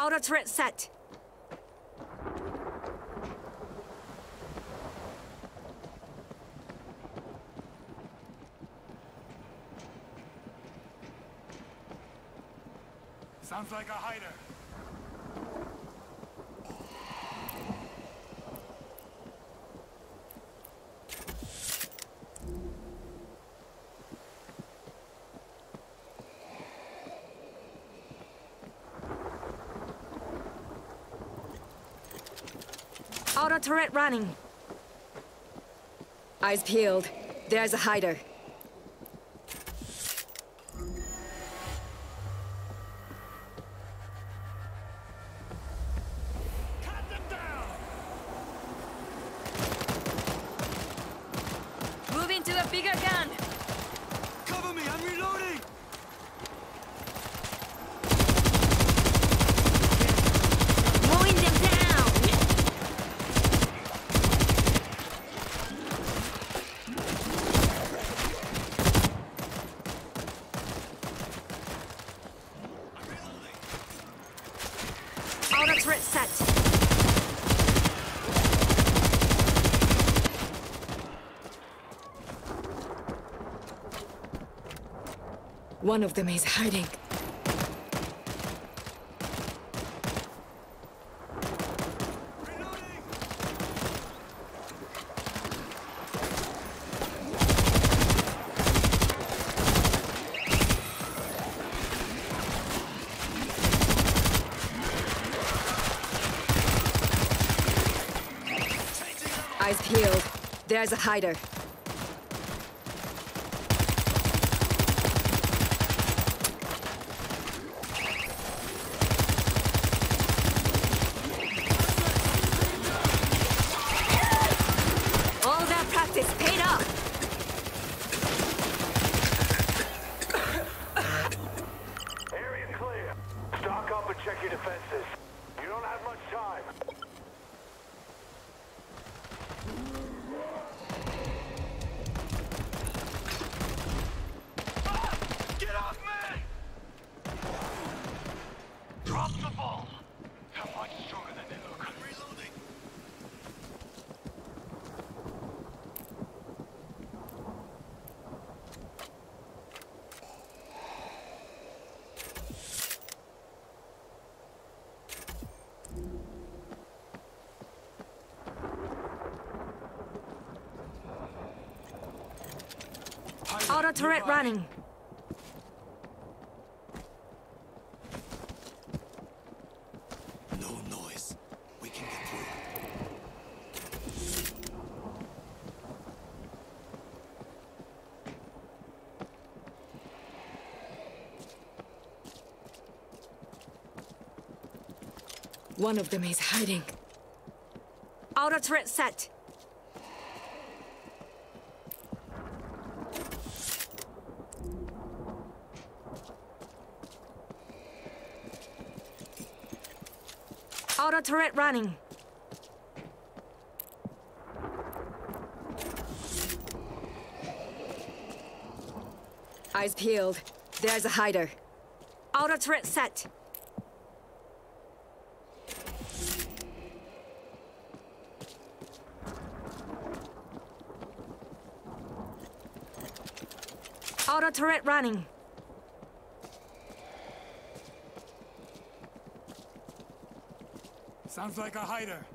Auto turret set. Sounds like a hider. Turret running. Eyes peeled. There's a hider. Cut them down! Moving to the bigger gun. Cover me, I'm reloading! Mowing them down. Auto turret set. One of them is hiding. Reloading! Eyes peeled. There's a hider. Auto turret running. No noise. We can get through. One of them is hiding. Auto turret set. Turret running. Eyes peeled. There's a hider. Auto turret set. Auto turret running. Sounds like a hider.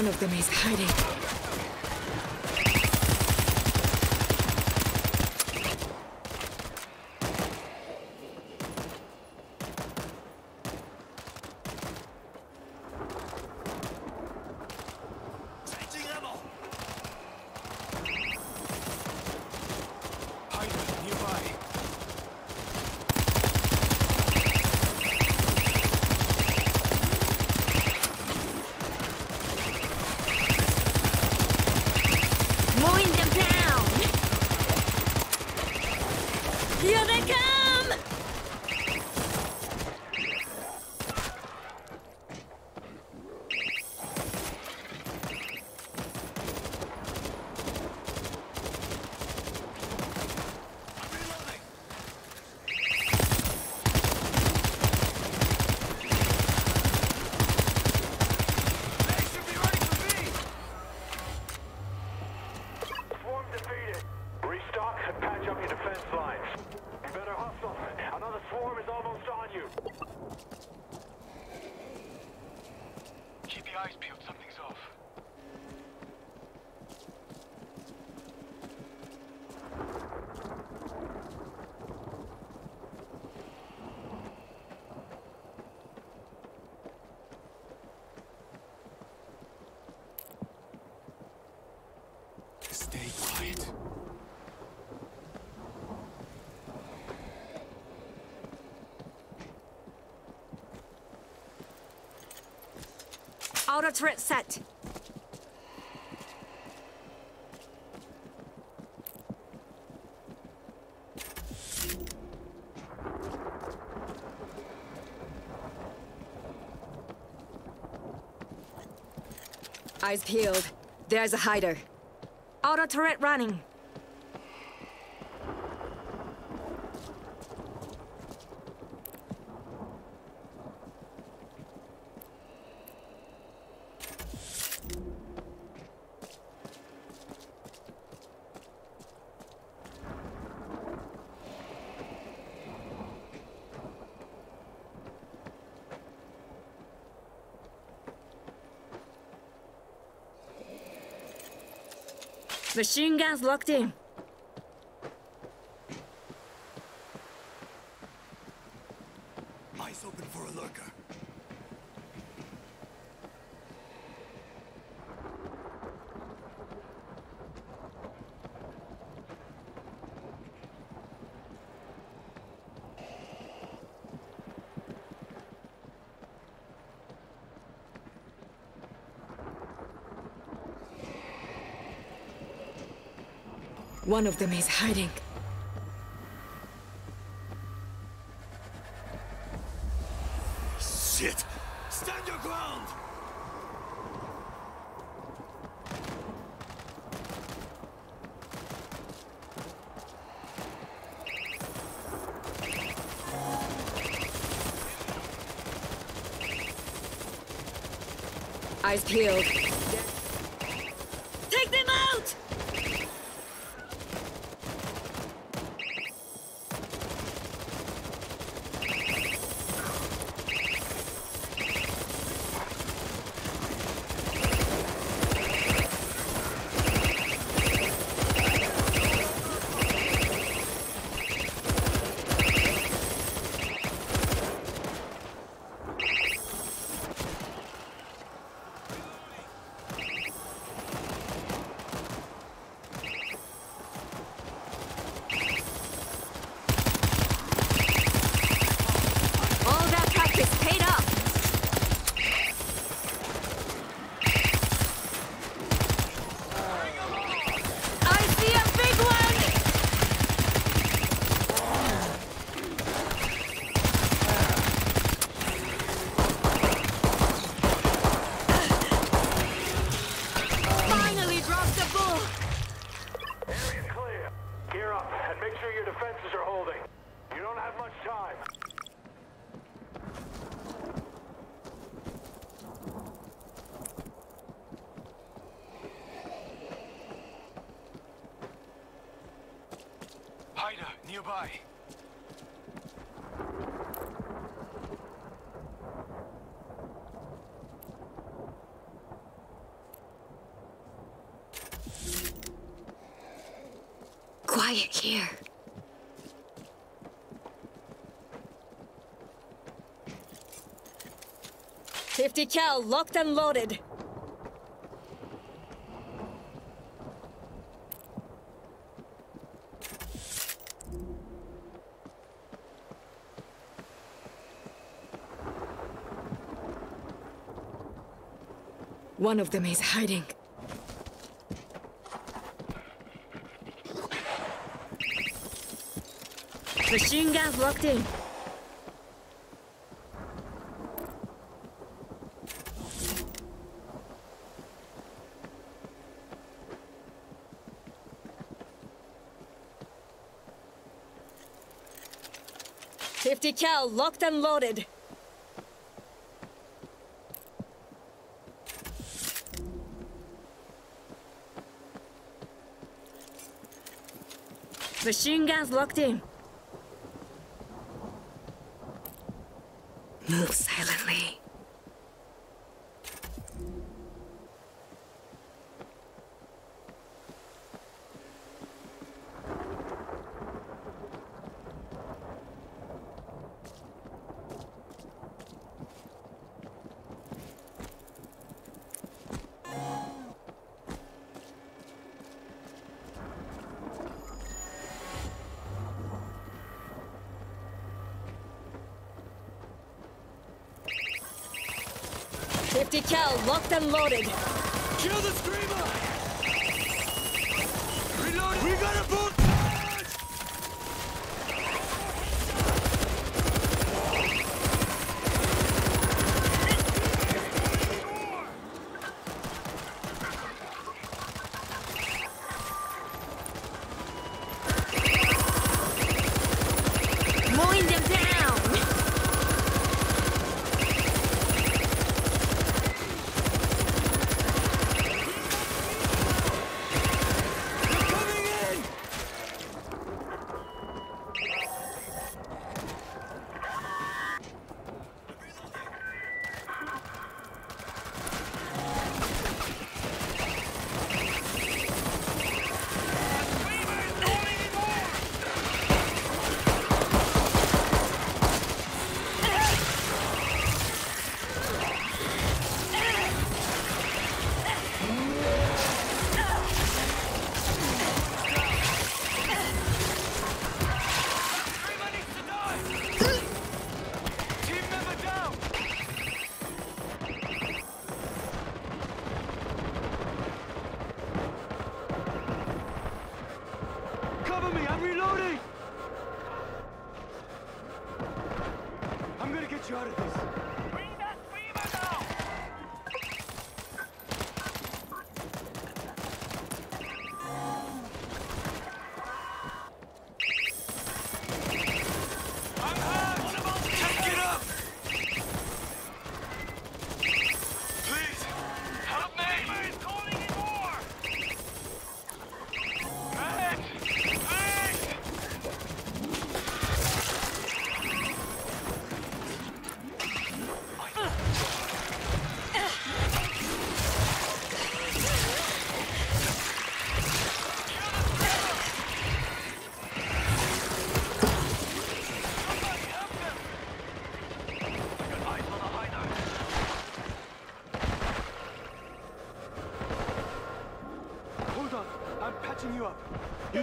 One of them is hiding. Auto turret set. Eyes peeled. There's a hider. Auto turret running. Machine guns locked in. Eyes open for a lurker. One of them is hiding. Shit! Stand your ground! Eyes peeled. Quiet here. Fifty cal locked and loaded. One of them is hiding. Machine guns locked in. Fifty cal locked and loaded. Machine guns locked in. 50 cal, locked and loaded. Kill the Screamer! Reload. We got a boom!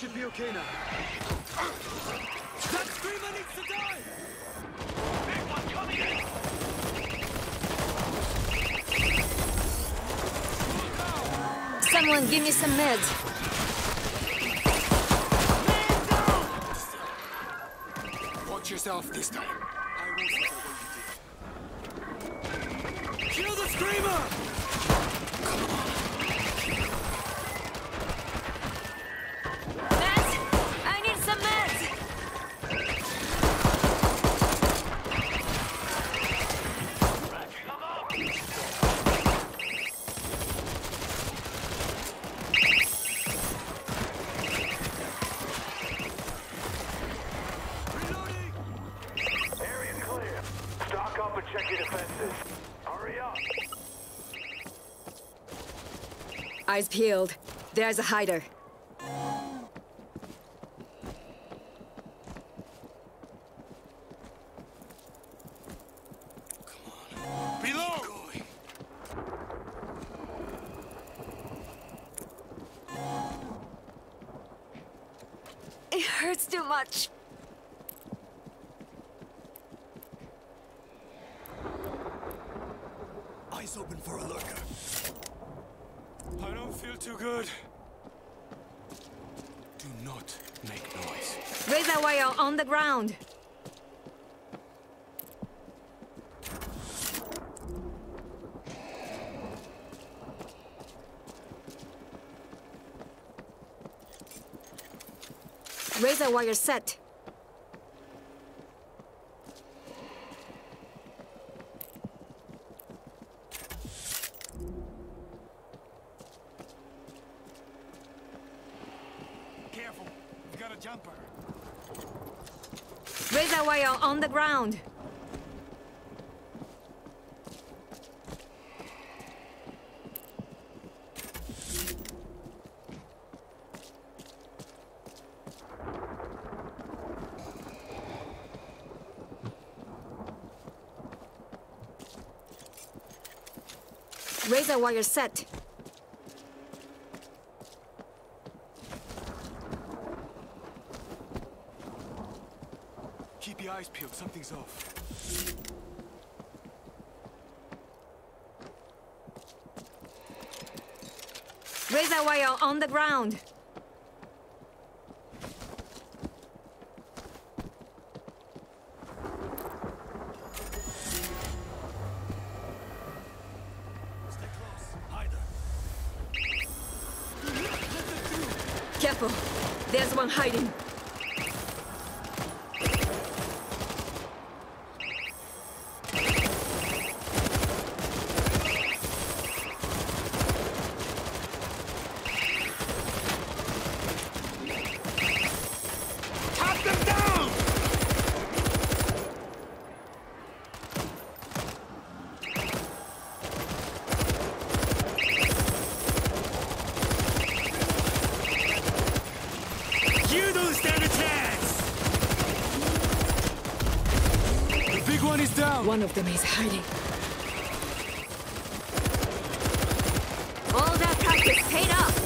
Should be okay now. That screamer needs to die! Big one coming in! Someone give me some meds. Watch yourself this time. Eyes peeled. There's a hider. It hurts too much. Too good. Do not make noise. Razor wire on the ground. Razor wire set. Careful, we've got a jumper. Razor wire on the ground. Razor wire set. Eyes peeled. Something's off. Razor wire on the ground. Stay close. Hide her. Careful. There's one hiding. Top them down! You don't stand a chance! The big one is down. One of them is hiding. All that practice paid off.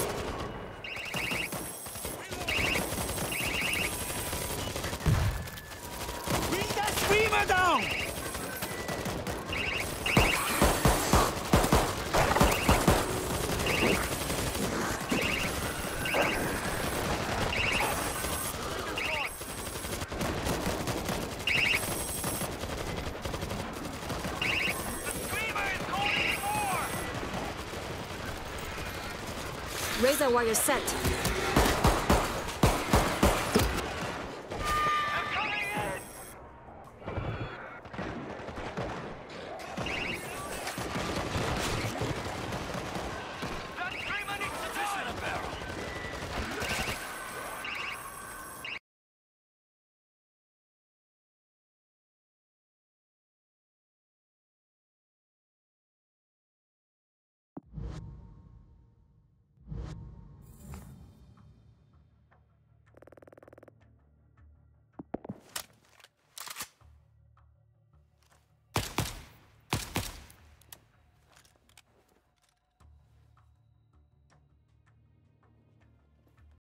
Bring that screamer down! Razor wire set.